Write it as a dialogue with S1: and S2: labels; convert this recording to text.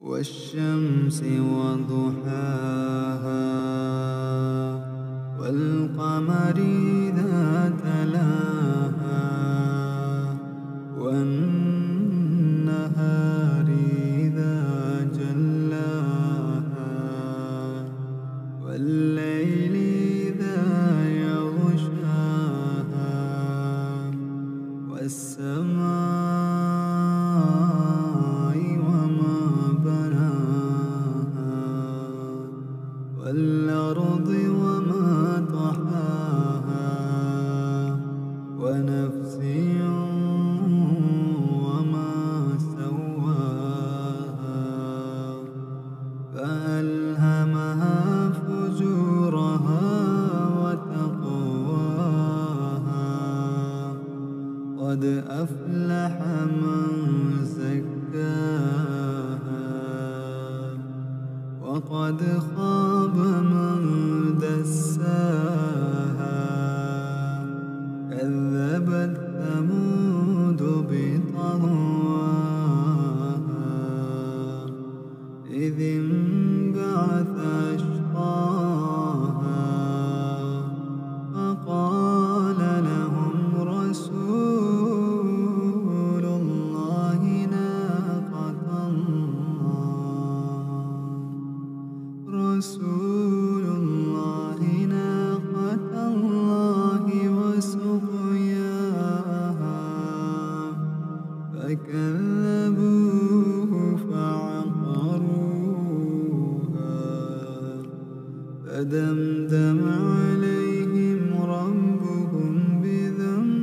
S1: والشمس وضحاها والقمر إذا تلاها والنهار إذا جلاها والليل إذا يغشاها والسماء والأرض وما طحاها ونفس وما سواها فألهمها فجورها وتقواها قد أفلح من وقد خاب من دساها. كذبت ثمود بطغواها. إذ رسول الله ناقة الله وسقياها. فكذبوه فعقروها. فدمدم عليهم ربهم بذنبهم